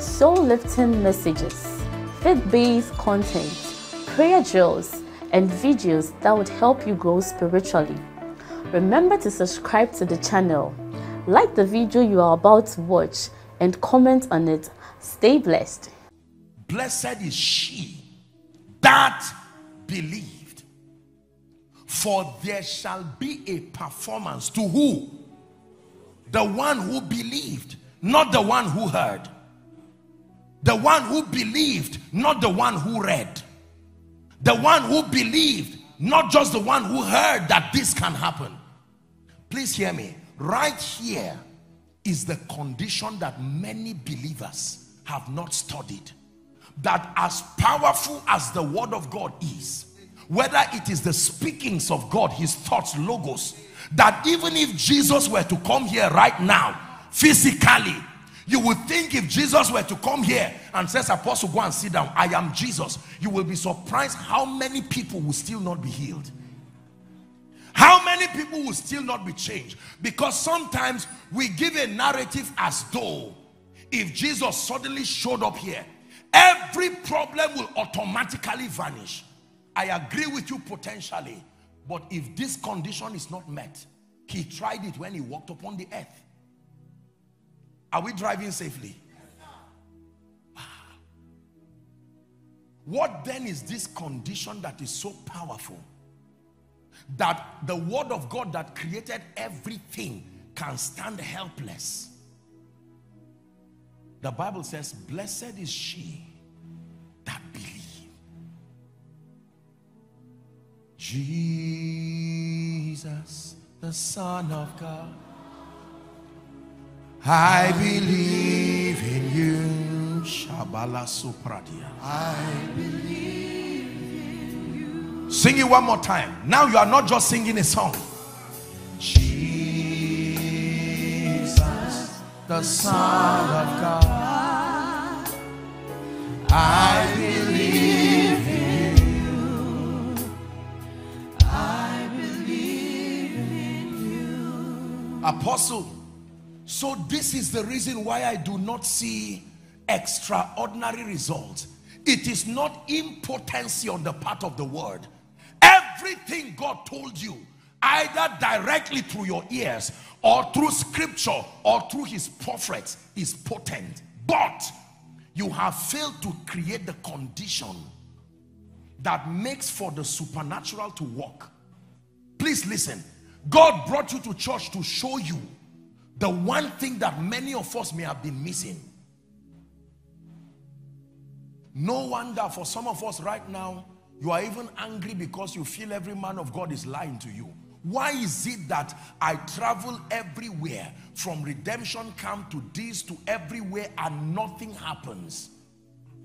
soul-lifting messages, faith-based content, prayer drills, and videos that would help you grow spiritually. Remember to subscribe to the channel, like the video you are about to watch, and comment on it. Stay blessed. Blessed is she that believed, for there shall be a performance to who? The one who believed, not the one who heard. The one who believed, not the one who read. The one who believed, not just the one who heard that this can happen. Please hear me. Right here is the condition that many believers have not studied. That as powerful as the word of God is, whether it is the speakings of God, his thoughts, logos, that even if Jesus were to come here right now, physically, you would think if Jesus were to come here and says, Apostle, go and sit down. I am Jesus. You will be surprised how many people will still not be healed. How many people will still not be changed? Because sometimes we give a narrative as though if Jesus suddenly showed up here, every problem will automatically vanish. I agree with you potentially. But if this condition is not met, he tried it when he walked upon the earth. Are we driving safely? What then is this condition that is so powerful? That the word of God that created everything can stand helpless. The Bible says, blessed is she that believes. Jesus, the Son of God I believe in you. Shabala Supradia. I believe in you. Sing it one more time. Now you are not just singing a song. Jesus, the Son of God. I believe in you. I believe in you. Apostle so this is the reason why I do not see extraordinary results. It is not impotency on the part of the word. Everything God told you, either directly through your ears or through scripture or through his prophets is potent. But you have failed to create the condition that makes for the supernatural to work. Please listen. God brought you to church to show you the one thing that many of us may have been missing. No wonder for some of us right now, you are even angry because you feel every man of God is lying to you. Why is it that I travel everywhere from redemption camp to this to everywhere and nothing happens?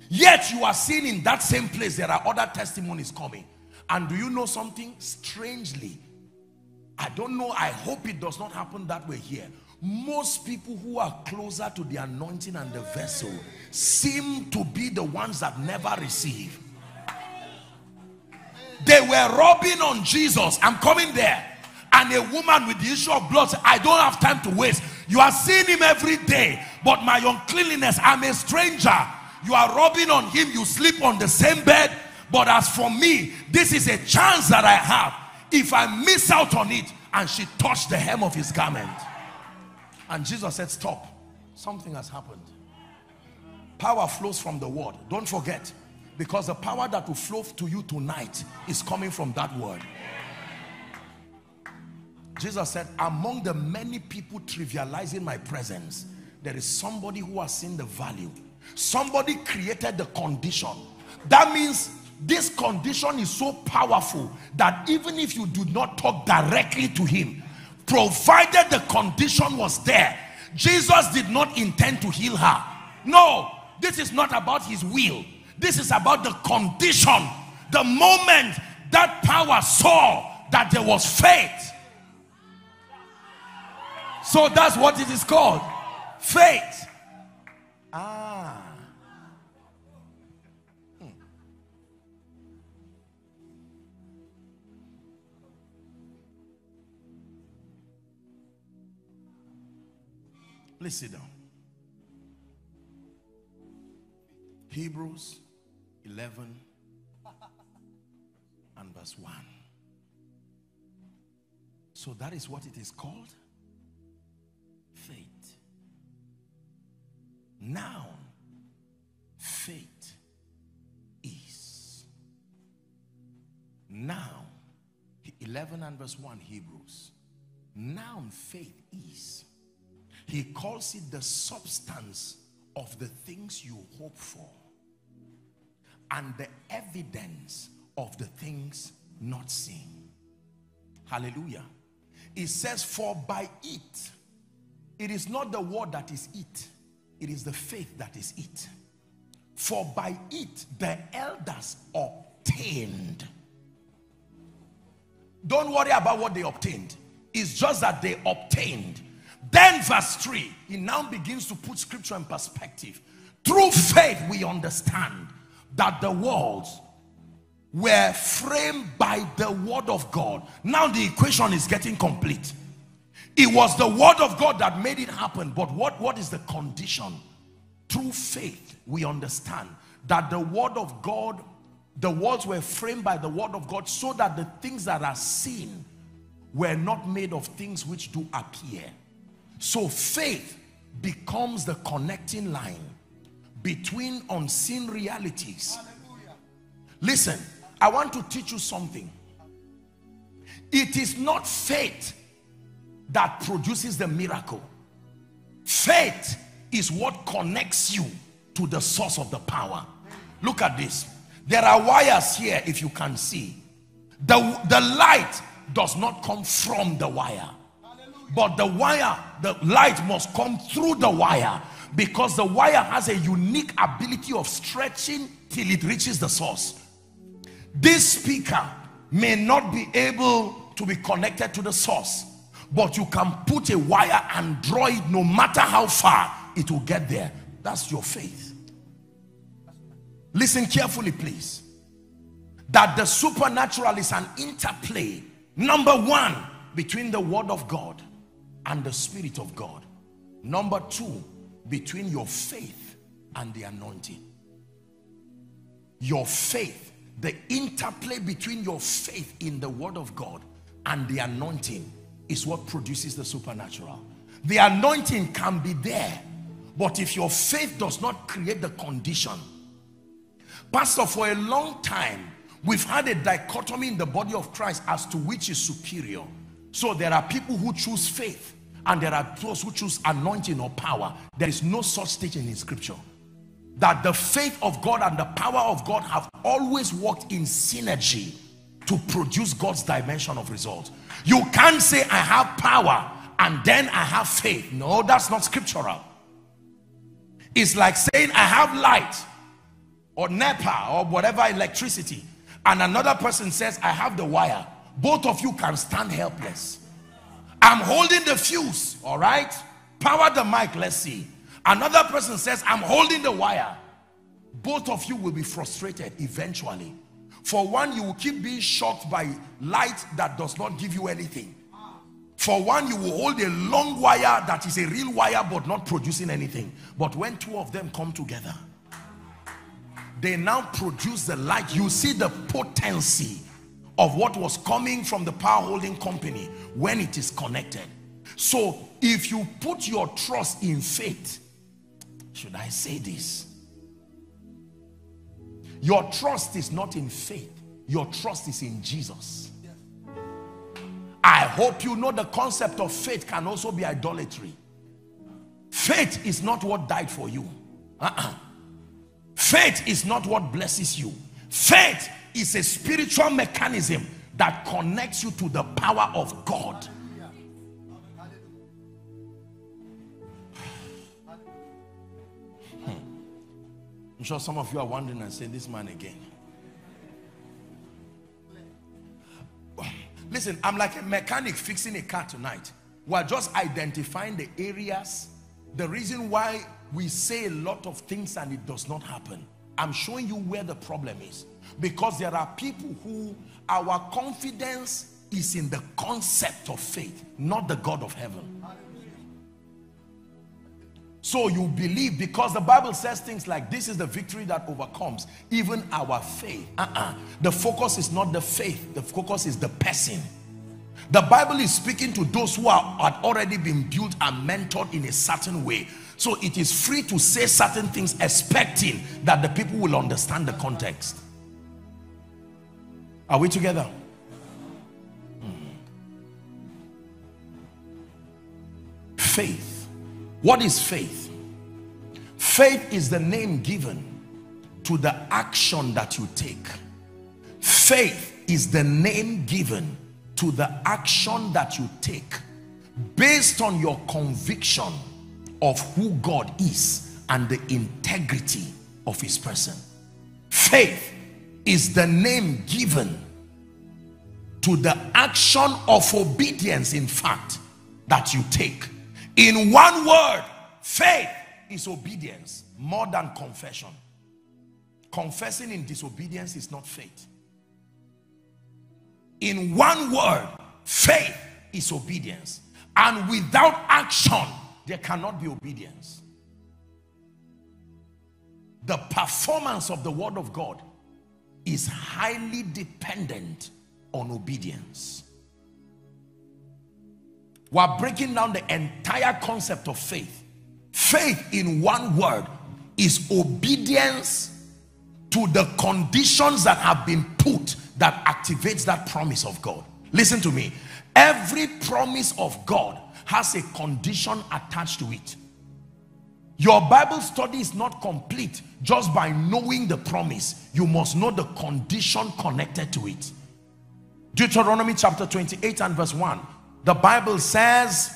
Yet you are seeing in that same place there are other testimonies coming. And do you know something? Strangely, I don't know, I hope it does not happen that way here most people who are closer to the anointing and the vessel seem to be the ones that never receive. They were robbing on Jesus. I'm coming there. And a woman with the issue of blood said, I don't have time to waste. You are seeing him every day but my uncleanliness I'm a stranger. You are robbing on him you sleep on the same bed. But as for me this is a chance that I have. If I miss out on it and she touched the hem of his garment and Jesus said, stop. Something has happened. Power flows from the word. Don't forget. Because the power that will flow to you tonight is coming from that word. Jesus said, among the many people trivializing my presence, there is somebody who has seen the value. Somebody created the condition. That means this condition is so powerful that even if you do not talk directly to him, provided the condition was there jesus did not intend to heal her no this is not about his will. This is about the condition. The moment that power saw that there was faith. So that's what it is called. Faith. Please sit down. Hebrews 11 and verse 1. So that is what it is called faith. Now, faith is. Now, 11 and verse 1 Hebrews. Now, faith is. He calls it the substance of the things you hope for and the evidence of the things not seen. Hallelujah. It says, For by it, it is not the word that is it, it is the faith that is it. For by it the elders obtained. Don't worry about what they obtained. It's just that they obtained. Then, verse 3, he now begins to put scripture in perspective. Through faith, we understand that the walls were framed by the word of God. Now the equation is getting complete. It was the word of God that made it happen. But what, what is the condition? Through faith, we understand that the word of God, the walls were framed by the word of God so that the things that are seen were not made of things which do appear. So faith becomes the connecting line between unseen realities. Listen, I want to teach you something. It is not faith that produces the miracle. Faith is what connects you to the source of the power. Look at this. There are wires here, if you can see. The, the light does not come from the wire. But the wire, the light must come through the wire because the wire has a unique ability of stretching till it reaches the source. This speaker may not be able to be connected to the source, but you can put a wire and draw it no matter how far it will get there. That's your faith. Listen carefully, please. That the supernatural is an interplay, number one, between the word of God and the spirit of God. Number two, between your faith and the anointing. Your faith, the interplay between your faith in the word of God and the anointing is what produces the supernatural. The anointing can be there, but if your faith does not create the condition, Pastor, for a long time, we've had a dichotomy in the body of Christ as to which is superior. So there are people who choose faith and there are those who choose anointing or power. There is no such teaching in scripture. That the faith of God and the power of God have always worked in synergy to produce God's dimension of results. You can't say I have power and then I have faith. No, that's not scriptural. It's like saying I have light or NEPA or whatever electricity and another person says I have the wire. Both of you can stand helpless. I'm holding the fuse, all right? Power the mic, let's see. Another person says, I'm holding the wire. Both of you will be frustrated eventually. For one, you will keep being shocked by light that does not give you anything. For one, you will hold a long wire that is a real wire but not producing anything. But when two of them come together, they now produce the light. You see the potency of what was coming from the power holding company when it is connected. So if you put your trust in faith, should I say this? Your trust is not in faith. Your trust is in Jesus. I hope you know the concept of faith can also be idolatry. Faith is not what died for you. Uh -uh. Faith is not what blesses you. Faith is a spiritual mechanism that connects you to the power of God. Hmm. sure some of you are wondering and saying, This man again. Listen, I'm like a mechanic fixing a car tonight. We're just identifying the areas, the reason why we say a lot of things and it does not happen. I'm showing you where the problem is. Because there are people who our confidence is in the concept of faith, not the God of heaven. So you believe because the Bible says things like this is the victory that overcomes even our faith. Uh -uh. The focus is not the faith, the focus is the person. The Bible is speaking to those who are, had already been built and mentored in a certain way. So it is free to say certain things expecting that the people will understand the context. Are we together? Hmm. Faith. What is faith? Faith is the name given to the action that you take. Faith is the name given to the action that you take based on your conviction of who God is and the integrity of his person. Faith is the name given to the action of obedience in fact that you take. In one word, faith is obedience more than confession. Confessing in disobedience is not faith. In one word, faith is obedience. And without action, there cannot be obedience. The performance of the word of God is highly dependent on obedience. We're breaking down the entire concept of faith. Faith in one word is obedience to the conditions that have been put that activates that promise of God. Listen to me. Every promise of God has a condition attached to it. Your Bible study is not complete just by knowing the promise. You must know the condition connected to it. Deuteronomy chapter 28 and verse 1. The Bible says,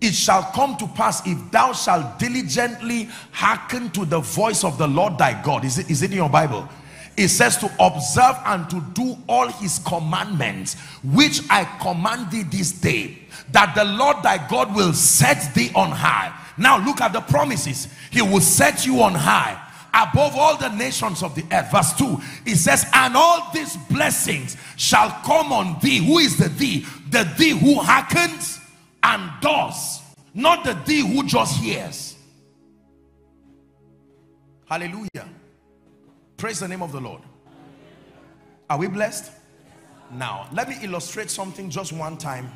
It shall come to pass if thou shalt diligently hearken to the voice of the Lord thy God. Is it, is it in your Bible? It says to observe and to do all his commandments, which I command thee this day, that the Lord thy God will set thee on high. Now look at the promises. He will set you on high above all the nations of the earth. Verse 2, it says, and all these blessings shall come on thee. Who is the thee? The thee who hearkens and does, not the thee who just hears. Hallelujah. Praise the name of the Lord. Are we blessed? Now, let me illustrate something just one time.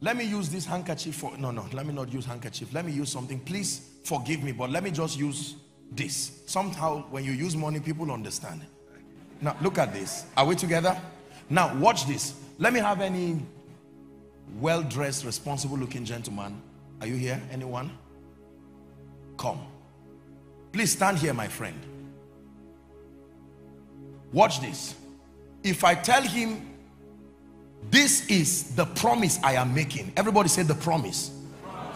Let me use this handkerchief for, no, no, let me not use handkerchief. Let me use something. Please forgive me, but let me just use this. Somehow, when you use money, people understand. Now, look at this. Are we together? Now, watch this. Let me have any well-dressed, responsible-looking gentleman. Are you here? Anyone? Come. Please stand here, my friend. Watch this. If I tell him, this is the promise I am making. Everybody say the promise.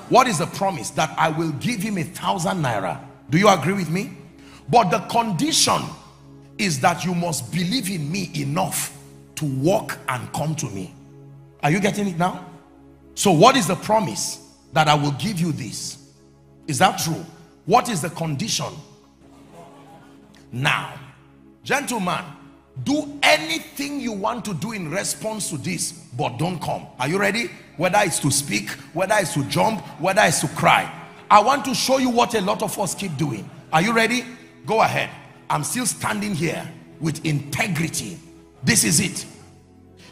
What is the promise? That I will give him a thousand naira. Do you agree with me? But the condition is that you must believe in me enough to walk and come to me. Are you getting it now? So what is the promise? That I will give you this. Is that true? What is the condition? Now, Gentlemen, do anything you want to do in response to this, but don't come. Are you ready? Whether it's to speak, whether it's to jump, whether it's to cry. I want to show you what a lot of us keep doing. Are you ready? Go ahead. I'm still standing here with integrity. This is it.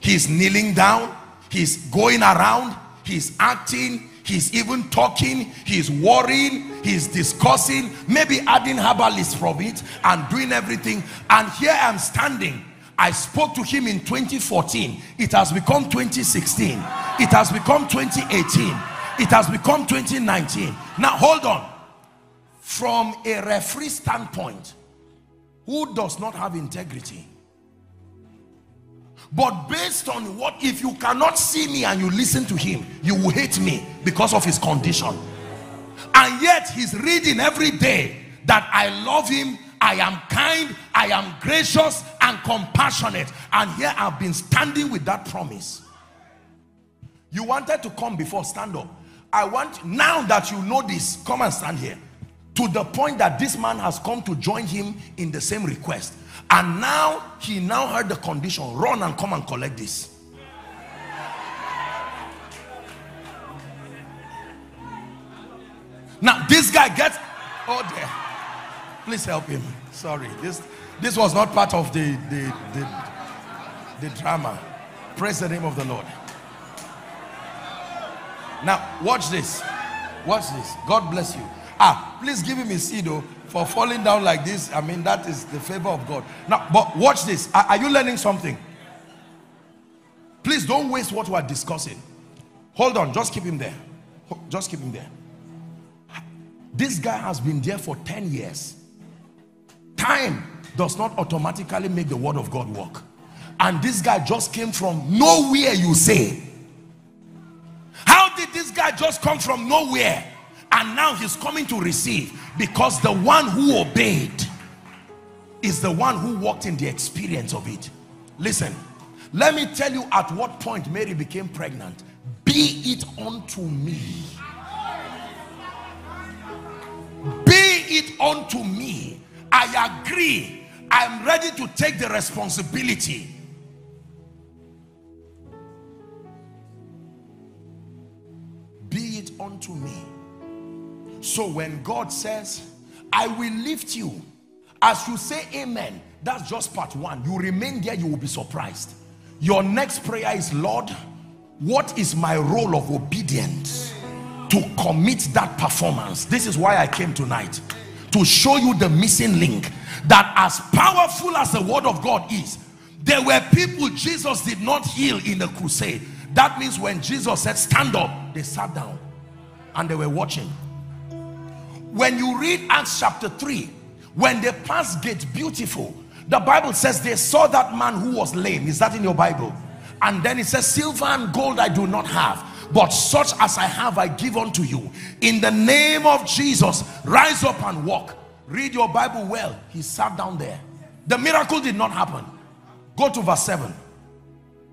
He's kneeling down. He's going around. He's acting he's even talking he's worrying he's discussing maybe adding herbalist from it and doing everything. And here i'm standing. I spoke to him in 2014 it has become 2016 it has become 2018 it has become 2019 now hold on. From a referee standpoint who does not have integrity but based on what, if you cannot see me and you listen to him, you will hate me because of his condition. And yet he's reading every day that I love him I am kind, I am gracious and compassionate. And here I've been standing with that promise. You wanted to come before, stand up. I want, now that you know this, come and stand here. To the point that this man has come to join him in the same request. And now, he now heard the condition. Run and come and collect this. Now, this guy gets, oh there. Please help him. Sorry. This, this was not part of the, the, the, the drama. Praise the name of the Lord. Now, watch this. Watch this. God bless you. Ah, please give him a seed though, for falling down like this. I mean, that is the favor of God. Now, but watch this. Are, are you learning something? Please don't waste what we are discussing. Hold on. Just keep him there. Just keep him there. This guy has been there for 10 years. Time does not automatically make the word of God work. And this guy just came from nowhere, you say how did this guy just come from nowhere? And now he's coming to receive because the one who obeyed is the one who walked in the experience of it. Listen, let me tell you at what point Mary became pregnant. Be it unto me. Be it unto me. I agree. I'm ready to take the responsibility be it unto me. So when God says, I will lift you, as you say amen, that's just part one. You remain there, you will be surprised. Your next prayer is, Lord, what is my role of obedience to commit that performance? This is why I came tonight. To show you the missing link. That as powerful as the word of God is, there were people Jesus did not heal in the crusade that means when Jesus said, stand up, they sat down and they were watching. When you read Acts chapter 3, when they passed gate beautiful, the Bible says they saw that man who was lame. Is that in your Bible? And then it says, silver and gold I do not have, but such as I have I give unto you. In the name of Jesus, rise up and walk. Read your Bible well. He sat down there. The miracle did not happen. Go to verse 7.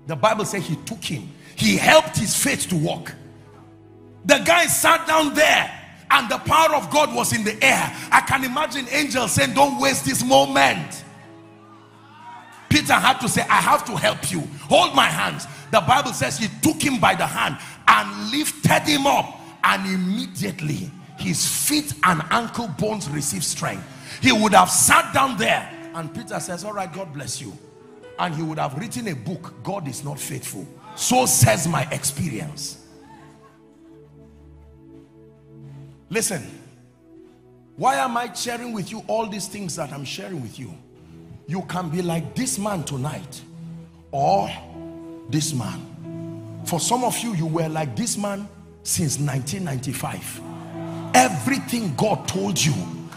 The Bible says he took him he helped his faith to walk the guy sat down there and the power of God was in the air. I can imagine angels saying don't waste this moment. Peter had to say I have to help you. Hold my hands. The Bible says he took him by the hand and lifted him up and immediately his feet and ankle bones received strength. He would have sat down there and Peter says all right God bless you. And he would have written a book God is not faithful. So says my experience. Listen, why am I sharing with you all these things that I'm sharing with you? You can be like this man tonight or this man. For some of you, you were like this man since 1995. Everything God told you,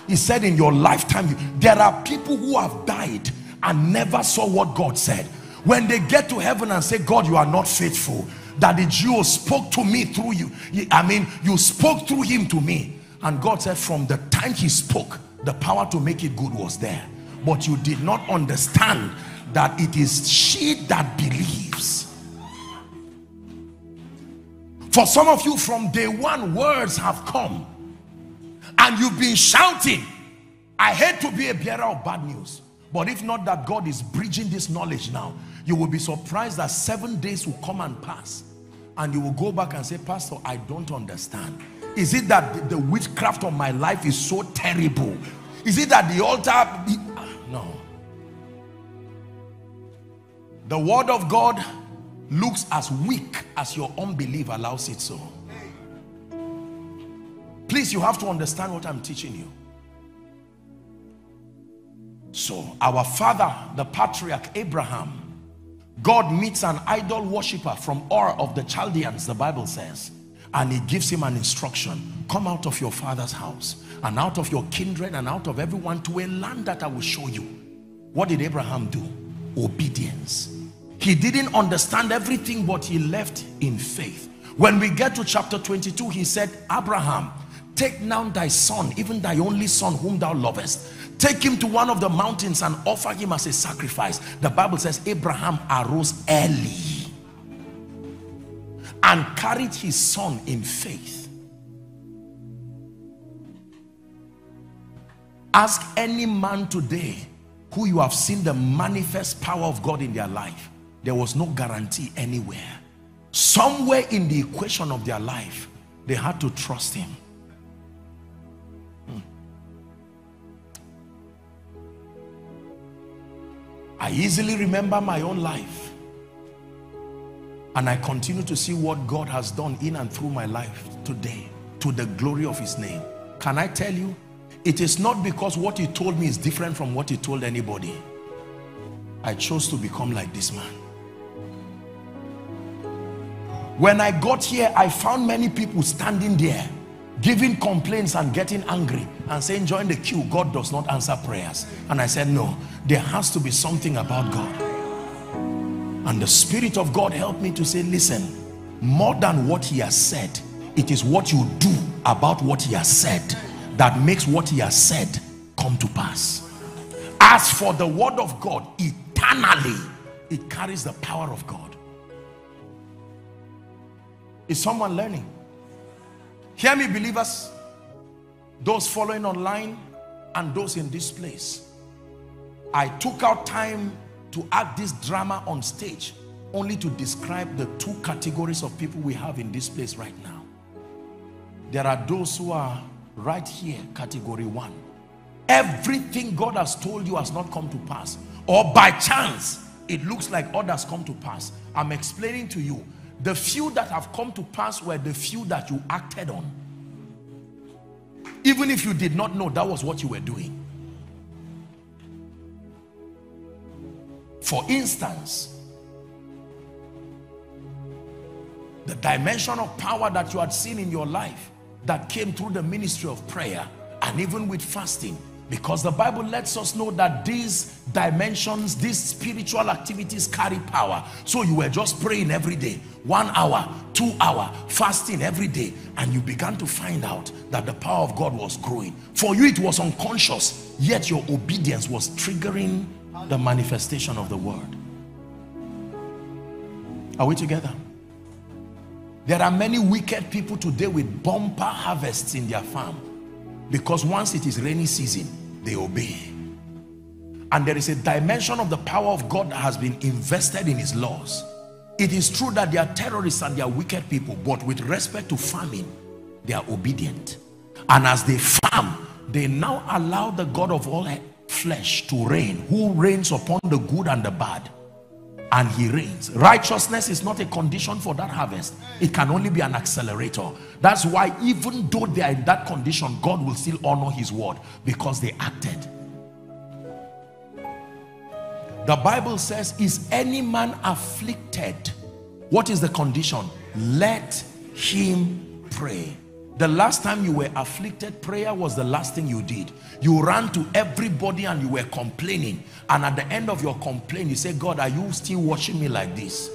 he said in your lifetime, there are people who have died and never saw what God said when they get to heaven and say god you are not faithful that the jew spoke to me through you. I mean you spoke through him to me. And god said from the time he spoke the power to make it good was there. But you did not understand that it is she that believes. For some of you from day one words have come. And you've been shouting. I hate to be a bearer of bad news but if not that god is bridging this knowledge now you will be surprised that seven days will come and pass and you will go back and say pastor i don't understand. Is it that the witchcraft of my life is so terrible? Is it that the altar ah, no. The word of god looks as weak as your unbelief allows it so. Please you have to understand what i'm teaching you. So our father the patriarch abraham God meets an idol worshiper from Ur of the Chaldeans, the Bible says, and he gives him an instruction. Come out of your father's house and out of your kindred and out of everyone to a land that I will show you. What did Abraham do? Obedience. He didn't understand everything, but he left in faith. When we get to chapter 22, he said, Abraham, take now thy son, even thy only son whom thou lovest. Take him to one of the mountains and offer him as a sacrifice. The Bible says Abraham arose early and carried his son in faith. Ask any man today who you have seen the manifest power of God in their life. There was no guarantee anywhere. Somewhere in the equation of their life, they had to trust him. I easily remember my own life. And I continue to see what God has done in and through my life today to the glory of his name. Can I tell you? It is not because what he told me is different from what he told anybody. I chose to become like this man. When I got here, I found many people standing there giving complaints and getting angry and saying join the queue. God does not answer prayers. And I said no there has to be something about God. And the Spirit of God helped me to say listen more than what he has said it is what you do about what he has said that makes what he has said come to pass. As for the word of God eternally it carries the power of God. Is someone learning? Hear me, believers. Those following online and those in this place. I took out time to act this drama on stage only to describe the two categories of people we have in this place right now. There are those who are right here, category one. Everything God has told you has not come to pass. Or by chance, it looks like others come to pass. I'm explaining to you the few that have come to pass were the few that you acted on. Even if you did not know that was what you were doing. For instance, the dimension of power that you had seen in your life that came through the ministry of prayer and even with fasting because the Bible lets us know that these dimensions, these spiritual activities carry power. So you were just praying every day, one hour, two hour, fasting every day. And you began to find out that the power of God was growing. For you, it was unconscious, yet your obedience was triggering the manifestation of the word. Are we together? There are many wicked people today with bumper harvests in their farm because once it is rainy season they obey. And there is a dimension of the power of God that has been invested in his laws. It is true that they are terrorists and they are wicked people but with respect to farming they are obedient. And as they farm they now allow the God of all flesh to reign who rains upon the good and the bad and he rains. Righteousness is not a condition for that harvest. It can only be an accelerator. That's why even though they are in that condition god will still honor his word because they acted. The bible says is any man afflicted? What is the condition? Let him pray the last time you were afflicted, prayer was the last thing you did. You ran to everybody and you were complaining. And at the end of your complaint, you say, God, are you still watching me like this?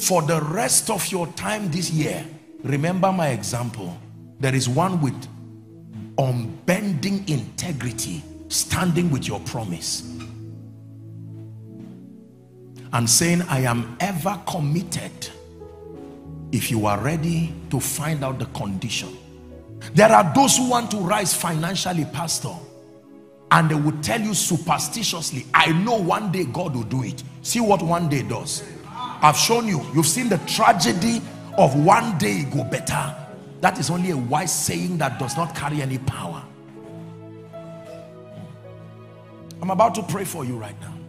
For the rest of your time this year, remember my example. There is one with unbending integrity, standing with your promise. And saying, I am ever committed if you are ready to find out the condition. There are those who want to rise financially, pastor, and they will tell you superstitiously, I know one day God will do it. See what one day does. I've shown you, you've seen the tragedy of one day go better. That is only a wise saying that does not carry any power. I'm about to pray for you right now.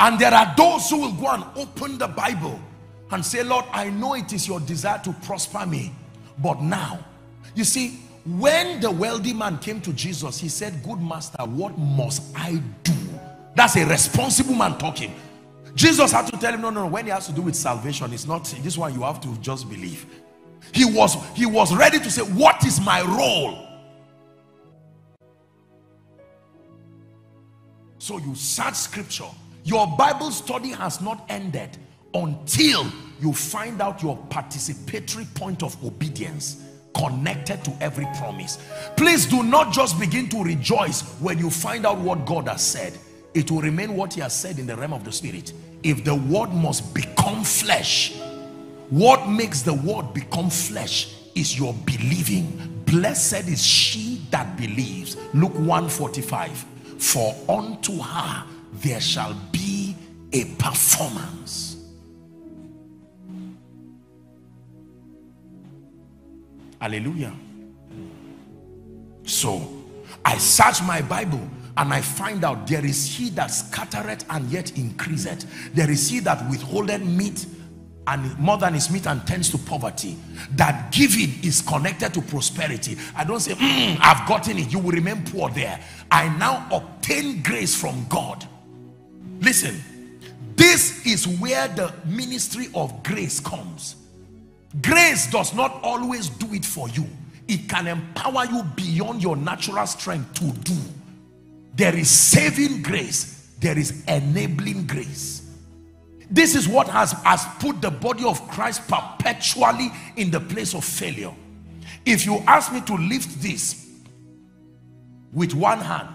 And there are those who will go and open the Bible and say, Lord, I know it is your desire to prosper me. But now, you see, when the wealthy man came to Jesus, he said, good master, what must I do? That's a responsible man talking. Jesus had to tell him, no, no, no, when he has to do with salvation, it's not this one you have to just believe. He was, he was ready to say, what is my role? So you search scripture your Bible study has not ended until you find out your participatory point of obedience connected to every promise. Please do not just begin to rejoice when you find out what God has said. It will remain what he has said in the realm of the spirit. If the word must become flesh, what makes the word become flesh is your believing. Blessed is she that believes. Luke 145. For unto her there shall be a performance. Hallelujah. So I search my Bible and I find out there is he that scattereth and yet increaseth. There is he that withholdeth meat and more than his meat and tends to poverty. That giving is connected to prosperity. I don't say, mm, I've gotten it. You will remain poor there. I now obtain grace from God. Listen, this is where the ministry of grace comes. Grace does not always do it for you. It can empower you beyond your natural strength to do. There is saving grace. There is enabling grace. This is what has, has put the body of Christ perpetually in the place of failure. If you ask me to lift this with one hand,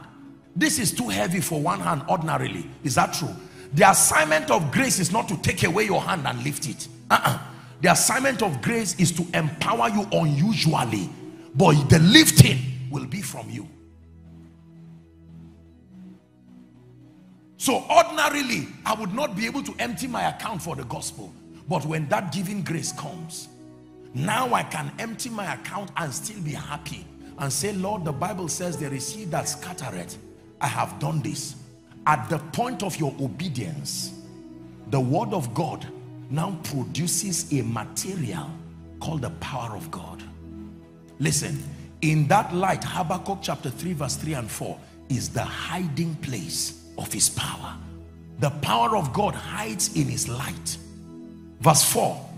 this is too heavy for one hand ordinarily. Is that true? The assignment of grace is not to take away your hand and lift it. Uh -uh. The assignment of grace is to empower you unusually. But the lifting will be from you. So ordinarily, I would not be able to empty my account for the gospel. But when that giving grace comes, now I can empty my account and still be happy and say, Lord, the Bible says there is he that scattereth. I have done this. At the point of your obedience, the word of God now produces a material called the power of God. Listen, in that light, Habakkuk chapter 3 verse 3 and 4 is the hiding place of his power. The power of God hides in his light. Verse 4,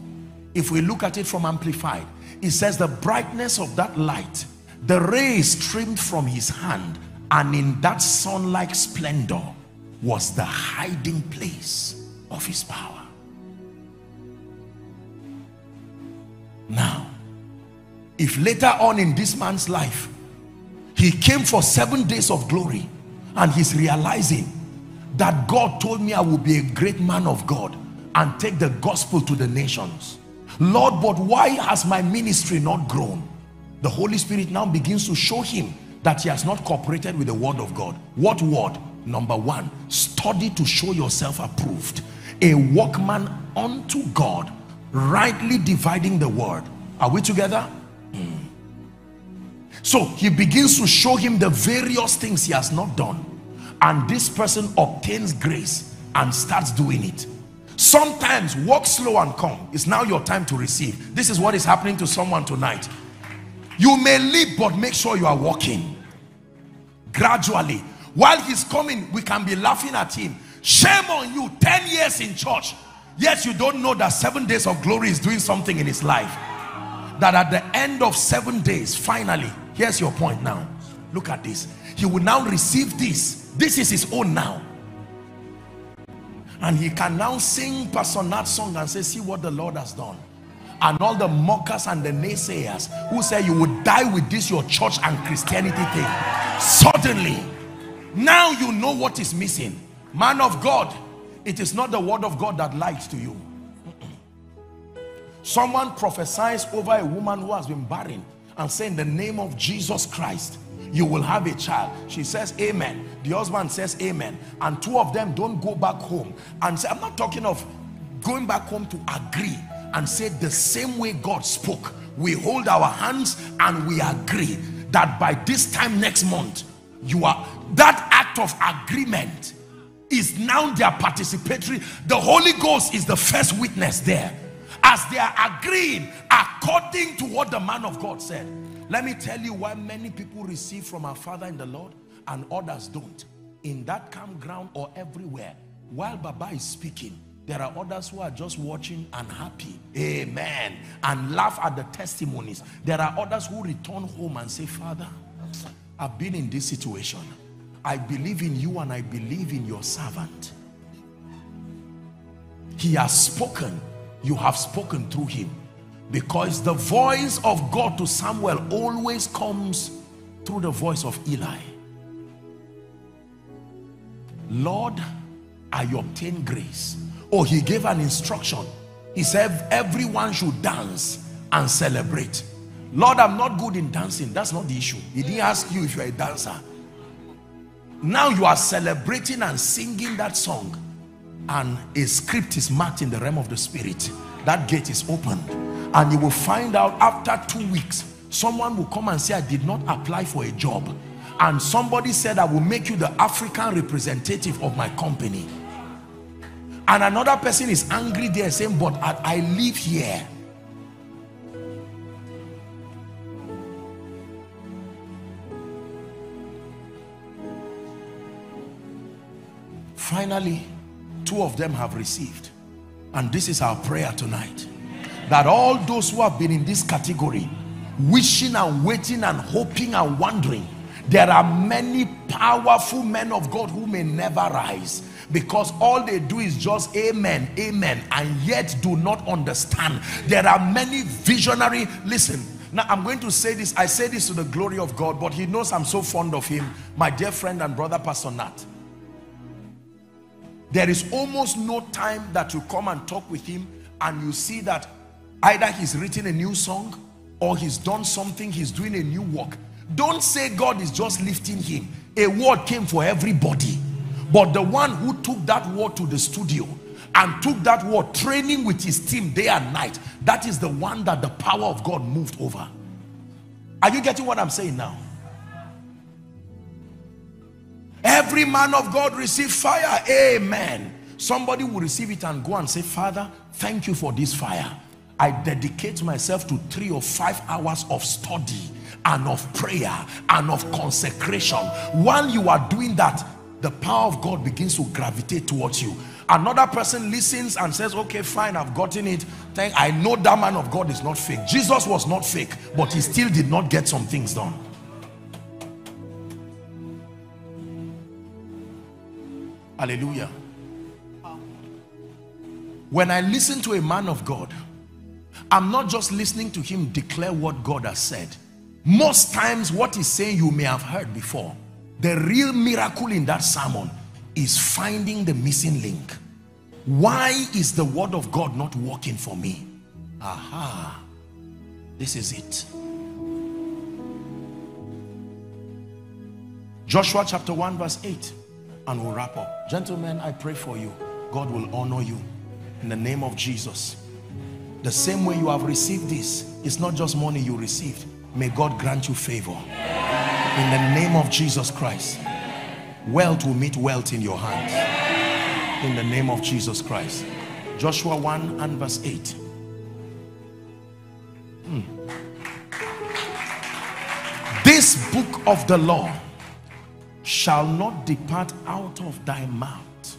if we look at it from Amplified, it says the brightness of that light, the rays streamed from his hand, and in that sun-like splendor was the hiding place of his power. Now, if later on in this man's life, he came for seven days of glory, and he's realizing that God told me I will be a great man of God and take the gospel to the nations. Lord, but why has my ministry not grown? The Holy Spirit now begins to show him that he has not cooperated with the word of God. What word? Number one, study to show yourself approved. A workman unto God, rightly dividing the word. Are we together? Mm. So he begins to show him the various things he has not done. And this person obtains grace and starts doing it. Sometimes walk slow and come. It's now your time to receive. This is what is happening to someone tonight. You may leap, but make sure you are walking. Gradually. While he's coming, we can be laughing at him. Shame on you. 10 years in church. Yet you don't know that seven days of glory is doing something in his life that at the end of seven days, finally, here's your point now. Look at this. He will now receive this. This is his own now. And he can now sing Nat's song and say, see what the Lord has done. And all the mockers and the naysayers who say you would die with this your church and Christianity thing. Suddenly, now you know what is missing. Man of God, it is not the word of God that lies to you. Someone prophesies over a woman who has been barren and say in the name of Jesus Christ, you will have a child. She says amen. The husband says amen. And two of them don't go back home and say, I'm not talking of going back home to agree and say the same way God spoke. We hold our hands and we agree that by this time next month, you are, that act of agreement is now their participatory. The Holy Ghost is the first witness there as they are agreeing according to what the man of God said. Let me tell you why many people receive from our Father in the Lord and others don't. In that campground or everywhere, while Baba is speaking, there are others who are just watching and happy. Amen. And laugh at the testimonies. There are others who return home and say, Father, I've been in this situation. I believe in you and I believe in your servant. He has spoken you have spoken through him because the voice of God to Samuel always comes through the voice of Eli Lord I obtain grace oh he gave an instruction. He said everyone should dance and celebrate. Lord I'm not good in dancing. That's not the issue. He didn't ask you if you're a dancer. Now you are celebrating and singing that song and a script is marked in the realm of the spirit. That gate is opened. And you will find out after two weeks someone will come and say I did not apply for a job. And somebody said I will make you the African representative of my company and another person is angry there saying but I, I live here. Finally two of them have received. And this is our prayer tonight. That all those who have been in this category wishing and waiting and hoping and wondering there are many powerful men of God who may never rise because all they do is just amen amen and yet do not understand. There are many visionary listen now i'm going to say this i say this to the glory of god but he knows i'm so fond of him my dear friend and brother pastor nat. There is almost no time that you come and talk with him and you see that either he's written a new song or he's done something he's doing a new work. Don't say god is just lifting him. A word came for everybody but the one who took that word to the studio and took that word training with his team day and night that is the one that the power of god moved over. Are you getting what i'm saying now? Every man of god receive fire. Amen. Somebody will receive it and go and say father thank you for this fire. I dedicate myself to three or five hours of study and of prayer and of consecration. While you are doing that, the power of God begins to gravitate towards you. Another person listens and says, okay, fine, I've gotten it. Thank, I know that man of God is not fake. Jesus was not fake, but he still did not get some things done. Hallelujah. When I listen to a man of God, I'm not just listening to him declare what God has said. Most times what he's saying you may have heard before. The real miracle in that sermon is finding the missing link. Why is the word of God not working for me? Aha. This is it. Joshua chapter 1 verse 8 and we'll wrap up. Gentlemen, I pray for you. God will honor you in the name of Jesus. The same way you have received this, it's not just money you received. May God grant you favor. In the name of Jesus Christ. Wealth will meet wealth in your hands. In the name of Jesus Christ. Joshua 1 and verse 8. Hmm. This book of the law shall not depart out of thy mouth,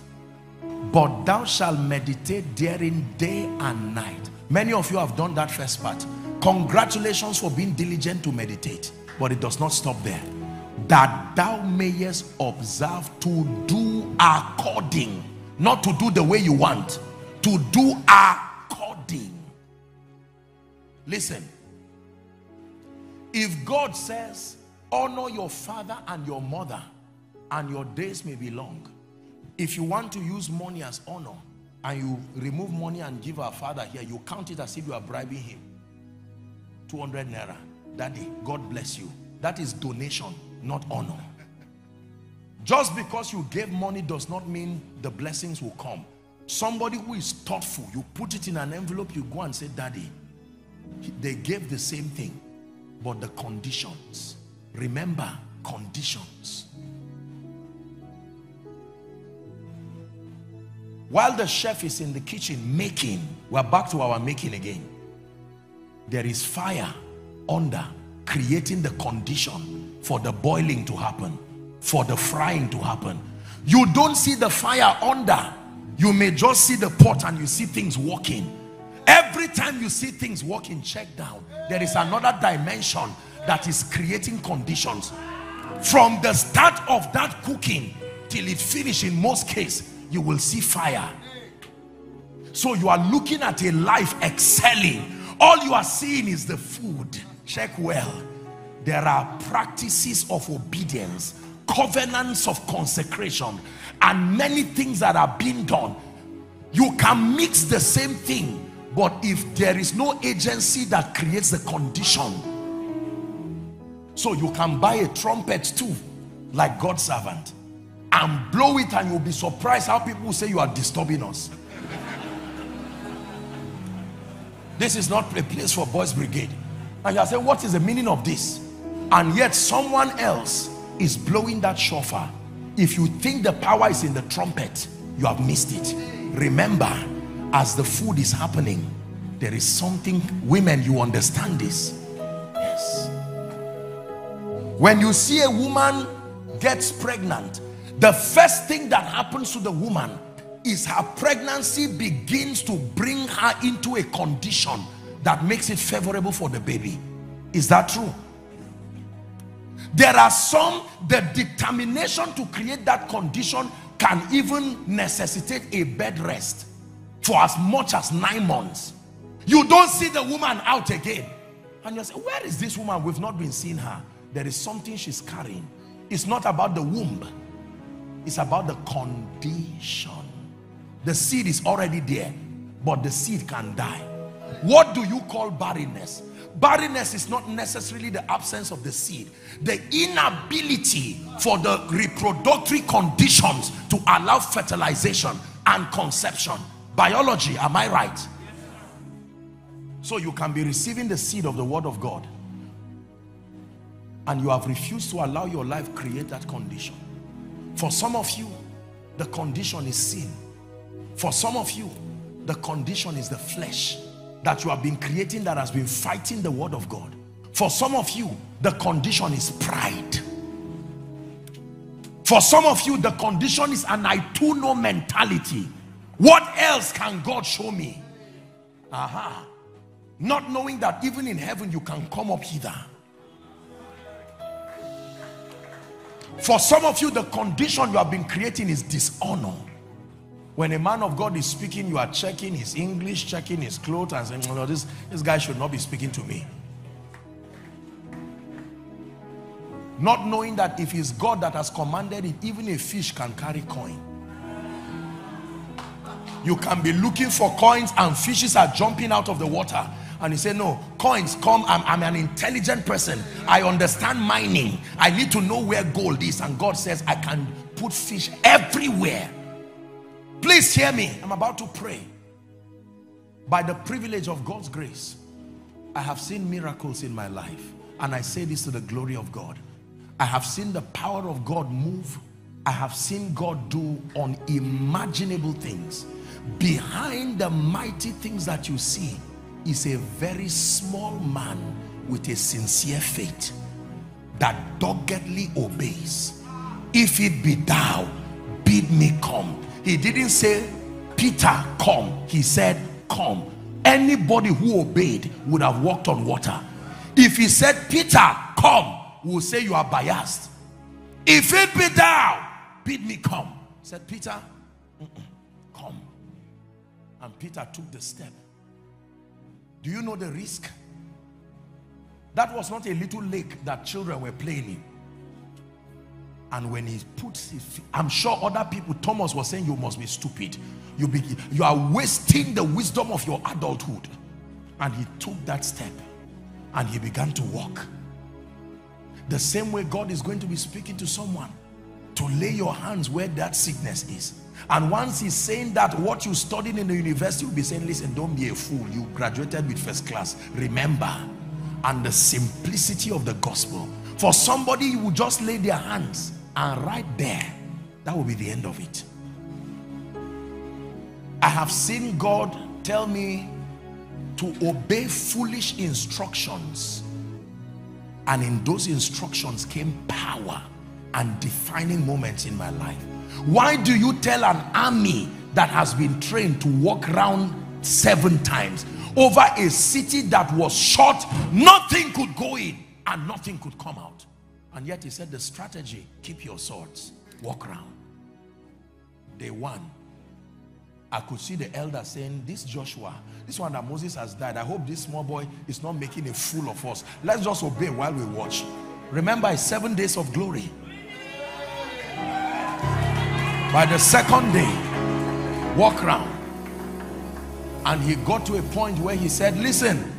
but thou shalt meditate therein day and night Many of you have done that first part. Congratulations for being diligent to meditate. But it does not stop there. That thou mayest observe to do according. Not to do the way you want. To do according. Listen. If God says, honor your father and your mother and your days may be long. If you want to use money as honor, and you remove money and give our father here, you count it as if you are bribing him. 200 naira. Daddy, God bless you. That is donation, not honor. Just because you gave money does not mean the blessings will come. Somebody who is thoughtful, you put it in an envelope, you go and say, Daddy, they gave the same thing, but the conditions. Remember, conditions. While the chef is in the kitchen making, we're back to our making again. There is fire under creating the condition for the boiling to happen, for the frying to happen. You don't see the fire under. You may just see the pot and you see things working. Every time you see things working, check down. There is another dimension that is creating conditions. From the start of that cooking till it finish in most cases, you will see fire. So you are looking at a life excelling. All you are seeing is the food. Check well. There are practices of obedience, covenants of consecration, and many things that are being done. You can mix the same thing, but if there is no agency that creates the condition, so you can buy a trumpet too, like God's servant, and blow it, and you'll be surprised how people say you are disturbing us. This is not a place for boys brigade. And you saying, what is the meaning of this? And yet someone else is blowing that shofar. If you think the power is in the trumpet, you have missed it. Remember, as the food is happening, there is something, women, you understand this. Yes. When you see a woman gets pregnant, the first thing that happens to the woman is her pregnancy begins to bring her into a condition that makes it favorable for the baby. Is that true? There are some, the determination to create that condition can even necessitate a bed rest for as much as nine months. You don't see the woman out again. And you say, where is this woman? We've not been seeing her. There is something she's carrying. It's not about the womb. It's about the condition. The seed is already there, but the seed can die. What do you call barrenness? Barrenness is not necessarily the absence of the seed. The inability for the reproductory conditions to allow fertilization and conception. Biology, am I right? So you can be receiving the seed of the word of God and you have refused to allow your life create that condition. For some of you, the condition is sin. For some of you, the condition is the flesh that you have been creating that has been fighting the word of God. For some of you, the condition is pride. For some of you, the condition is an I too know mentality. What else can God show me? Aha. Not knowing that even in heaven you can come up hither. For some of you, the condition you have been creating is dishonor. When a man of God is speaking, you are checking his English, checking his clothes, and saying, oh, no, this, this guy should not be speaking to me. Not knowing that if it's God that has commanded it, even a fish can carry coin. You can be looking for coins and fishes are jumping out of the water. And he said, no, coins come, I'm, I'm an intelligent person. I understand mining. I need to know where gold is. And God says, I can put fish everywhere Please hear me. I'm about to pray. By the privilege of God's grace, I have seen miracles in my life. And I say this to the glory of God. I have seen the power of God move. I have seen God do unimaginable things. Behind the mighty things that you see is a very small man with a sincere faith that doggedly obeys. If it be thou, bid me come he didn't say, Peter, come. He said, come. Anybody who obeyed would have walked on water. If he said, Peter, come, we'll say you are biased. If it be thou, bid me come. Said, Peter, come. And Peter took the step. Do you know the risk? That was not a little lake that children were playing in. And when he puts his feet, I'm sure other people, Thomas was saying, you must be stupid. You, be, you are wasting the wisdom of your adulthood. And he took that step and he began to walk. The same way God is going to be speaking to someone to lay your hands where that sickness is. And once he's saying that, what you studied in the university will be saying, listen, don't be a fool. You graduated with first class. Remember, and the simplicity of the gospel. For somebody, you will just lay their hands and right there, that will be the end of it. I have seen God tell me to obey foolish instructions. And in those instructions came power and defining moments in my life. Why do you tell an army that has been trained to walk around seven times over a city that was short, nothing could go in and nothing could come out? And yet he said the strategy, keep your swords, walk around. Day one, I could see the elder saying, this Joshua, this one that Moses has died, I hope this small boy is not making a fool of us. Let's just obey while we watch. Remember, seven days of glory. By the second day, walk around. And he got to a point where he said, listen,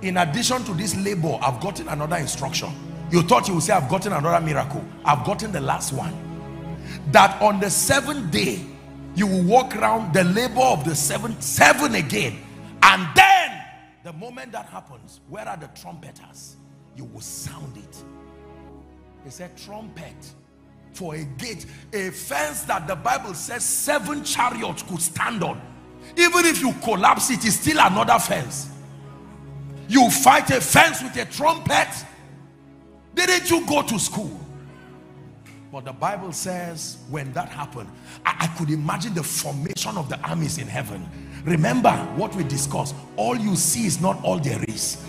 in addition to this labor, I've gotten another instruction. You thought you would say, I've gotten another miracle. I've gotten the last one. That on the seventh day, you will walk around the labor of the seven, seven again. And then, the moment that happens, where are the trumpeters? You will sound it. He said, trumpet for a gate, a fence that the Bible says seven chariots could stand on. Even if you collapse it, it's still another fence. You fight a fence with a trumpet. Didn't you go to school? But the Bible says when that happened, I, I, could imagine the formation of the armies in heaven. Remember what we discussed. All you see is not all there is.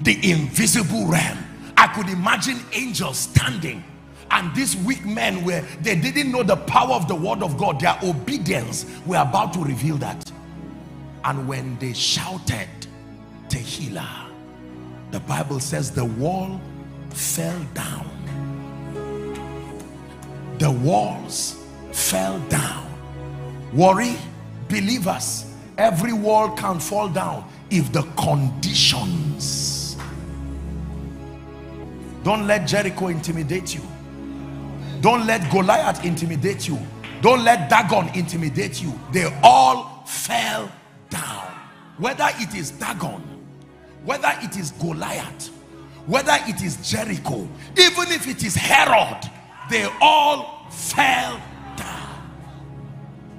The invisible realm. I could imagine angels standing and these weak men were they didn't know the power of the word of God their obedience were about to reveal that and when they shouted Tehillah the Bible says the wall fell down. The walls fell down. Worry believers every wall can fall down if the conditions. Don't let Jericho intimidate you. Don't let Goliath intimidate you. Don't let Dagon intimidate you. They all fell down. Whether it is Dagon whether it is Goliath whether it is Jericho even if it is Herod they all fell down.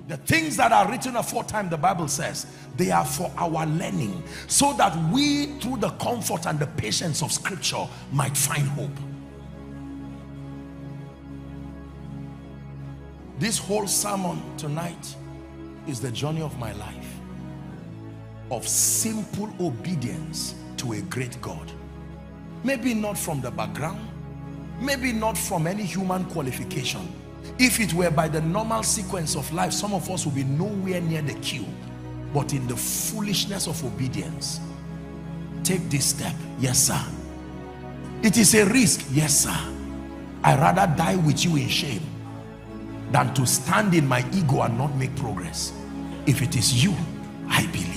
The things that are written aforetime the Bible says they are for our learning so that we through the comfort and the patience of scripture might find hope. This whole sermon tonight is the journey of my life of simple obedience to a great God. Maybe not from the background maybe not from any human qualification. If it were by the normal sequence of life some of us would be nowhere near the queue but in the foolishness of obedience take this step. Yes sir. It is a risk. Yes sir. I rather die with you in shame than to stand in my ego and not make progress. If it is you i believe